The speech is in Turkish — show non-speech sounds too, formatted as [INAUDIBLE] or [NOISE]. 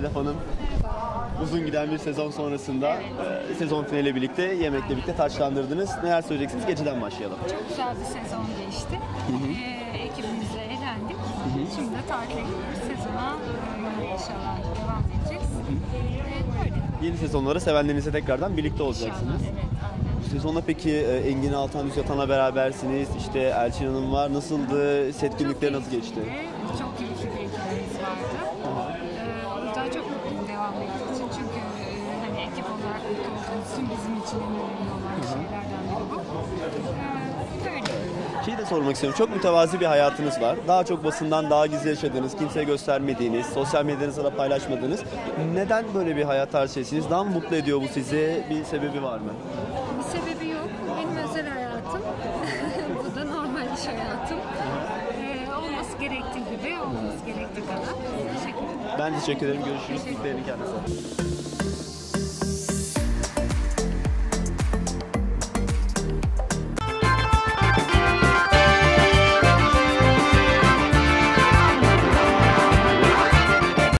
Hanım. Uzun giden bir sezon sonrasında e, sezon finaliyle birlikte yemekle birlikte taçlandırdınız. Neler söyleyeceksiniz? Geceden başlayalım. Çok güzel bir sezon geçti. Ee, ekibimizle eğlendik. Şimdi de tatile gidiyoruz. Sezona e, inşallah devam edeceğiz. Ee, böyle. Yeni sezonlara sevenlerinizle tekrardan birlikte İnşallah. olacaksınız. Evet. Sezonda peki e, Engin Altan Düz Yatan'la berabersiniz. İşte Elçin Hanım var. Nasıldı? Set günlükleri nasıl geçti? Çok keyifli için bizim için en önemli olan şeylerden biri bu. Ee, böyle. Şeyi de sormak istiyorum. Çok mütevazi bir hayatınız var. Daha çok basından daha gizli yaşadığınız, kimseye göstermediğiniz, sosyal medyanızda da paylaşmadığınız. Neden böyle bir hayat tarzısınız? Daha mı mutlu ediyor bu sizi? Bir sebebi var mı? Bir sebebi yok. Bu benim özel hayatım. [LAUGHS] Bu da normal iş hayatım. Ee, olması gerektiği gibi, olması gerektiği kadar. Teşekkür ederim. Ben teşekkür ederim. Görüşürüz. Mutlu edin kendinize.